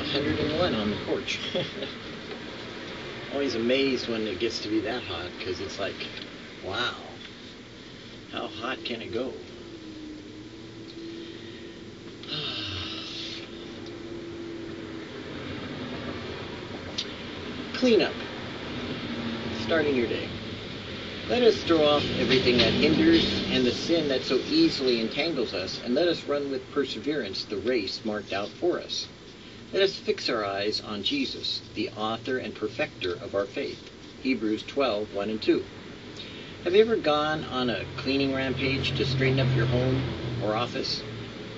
101 on the porch. Always amazed when it gets to be that hot because it's like, wow, how hot can it go? Cleanup. Starting your day. Let us throw off everything that hinders and the sin that so easily entangles us, and let us run with perseverance the race marked out for us. Let us fix our eyes on Jesus, the author and perfecter of our faith. Hebrews 12, 1 and 2. Have you ever gone on a cleaning rampage to straighten up your home or office?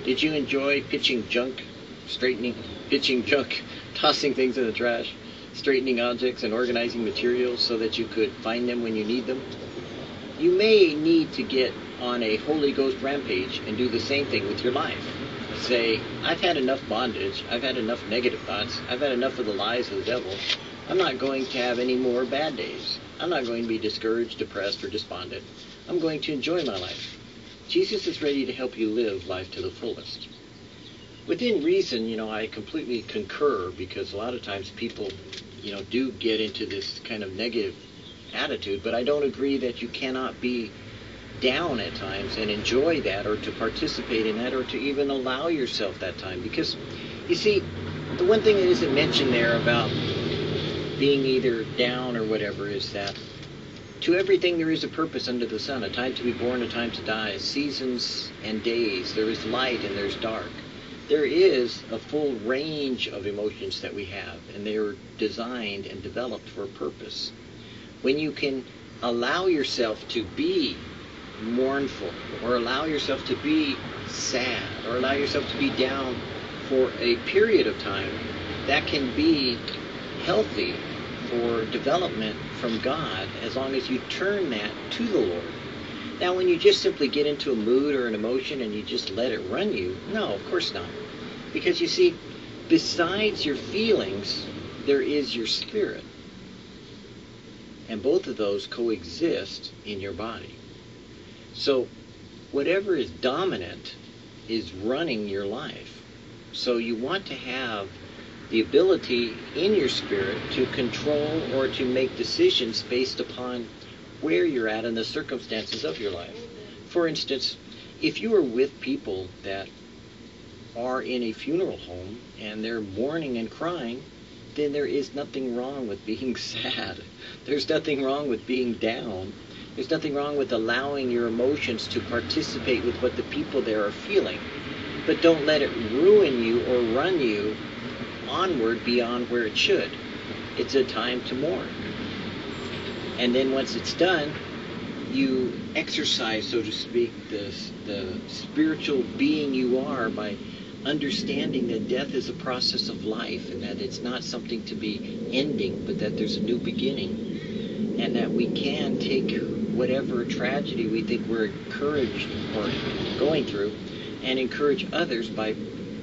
Did you enjoy pitching junk, straightening, pitching junk, tossing things in the trash? straightening objects and organizing materials so that you could find them when you need them. You may need to get on a Holy Ghost rampage and do the same thing with your life. Say, I've had enough bondage, I've had enough negative thoughts, I've had enough of the lies of the devil. I'm not going to have any more bad days. I'm not going to be discouraged, depressed, or despondent. I'm going to enjoy my life. Jesus is ready to help you live life to the fullest. Within reason, you know, I completely concur because a lot of times people you know, do get into this kind of negative attitude, but I don't agree that you cannot be down at times and enjoy that or to participate in that or to even allow yourself that time. Because you see the one thing that isn't mentioned there about being either down or whatever is that to everything there is a purpose under the sun a time to be born a time to die seasons and days. There is light and there's dark. There is a full range of emotions that we have, and they are designed and developed for a purpose. When you can allow yourself to be mournful, or allow yourself to be sad, or allow yourself to be down for a period of time, that can be healthy for development from God as long as you turn that to the Lord. Now, when you just simply get into a mood or an emotion and you just let it run you, no, of course not. Because you see, besides your feelings, there is your spirit. And both of those coexist in your body. So, whatever is dominant is running your life. So, you want to have the ability in your spirit to control or to make decisions based upon where you're at and the circumstances of your life. For instance, if you are with people that are in a funeral home and they're mourning and crying, then there is nothing wrong with being sad. There's nothing wrong with being down. There's nothing wrong with allowing your emotions to participate with what the people there are feeling. But don't let it ruin you or run you onward beyond where it should. It's a time to mourn. And then once it's done, you exercise, so to speak, the, the spiritual being you are by understanding that death is a process of life and that it's not something to be ending, but that there's a new beginning. And that we can take whatever tragedy we think we're encouraged or going through and encourage others by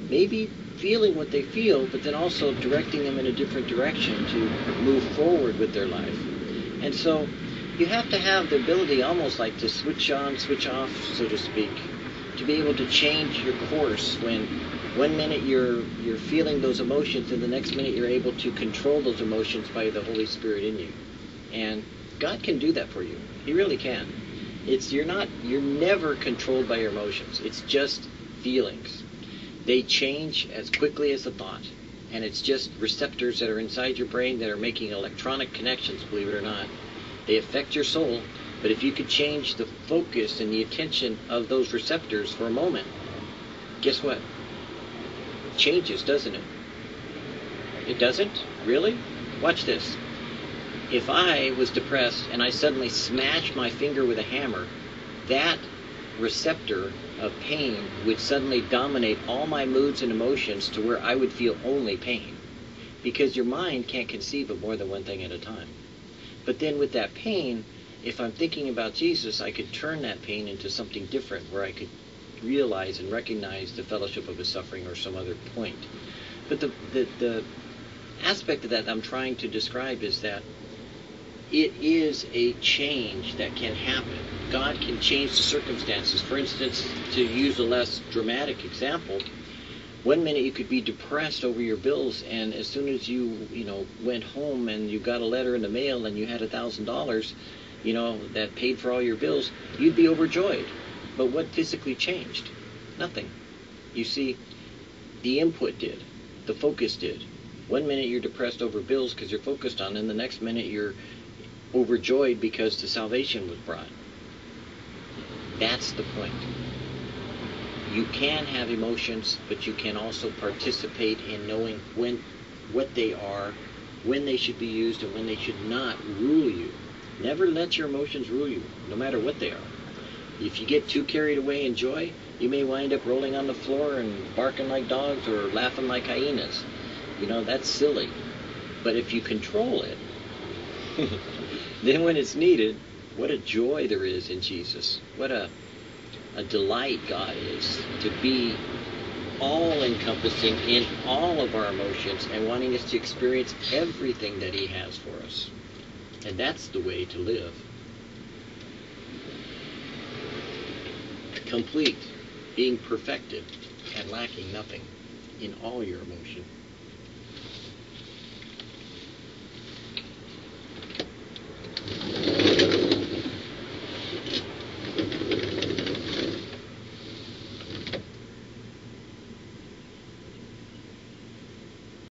maybe feeling what they feel, but then also directing them in a different direction to move forward with their life. And so you have to have the ability almost like to switch on, switch off, so to speak, to be able to change your course when one minute you're you're feeling those emotions and the next minute you're able to control those emotions by the Holy Spirit in you. And God can do that for you. He really can. It's you're not you're never controlled by your emotions. It's just feelings. They change as quickly as a thought. And it's just receptors that are inside your brain that are making electronic connections, believe it or not. They affect your soul, but if you could change the focus and the attention of those receptors for a moment, guess what? It changes, doesn't it? It doesn't? Really? Watch this. If I was depressed and I suddenly smashed my finger with a hammer, that receptor of pain would suddenly dominate all my moods and emotions to where I would feel only pain. Because your mind can't conceive of more than one thing at a time. But then with that pain, if I'm thinking about Jesus, I could turn that pain into something different where I could realize and recognize the fellowship of his suffering or some other point. But the, the, the aspect of that I'm trying to describe is that it is a change that can happen. God can change the circumstances. For instance, to use a less dramatic example, one minute you could be depressed over your bills and as soon as you you know went home and you got a letter in the mail and you had a thousand dollars you know that paid for all your bills you'd be overjoyed. But what physically changed? Nothing. You see the input did. The focus did. One minute you're depressed over bills because you're focused on and the next minute you're overjoyed because the salvation was brought that's the point you can have emotions, but you can also participate in knowing when, what they are, when they should be used, and when they should not rule you. Never let your emotions rule you, no matter what they are. If you get too carried away in joy, you may wind up rolling on the floor and barking like dogs or laughing like hyenas. You know, that's silly. But if you control it, then when it's needed, what a joy there is in Jesus. What a a delight God is to be all encompassing in all of our emotions and wanting us to experience everything that He has for us. And that's the way to live. Complete, being perfected, and lacking nothing in all your emotion.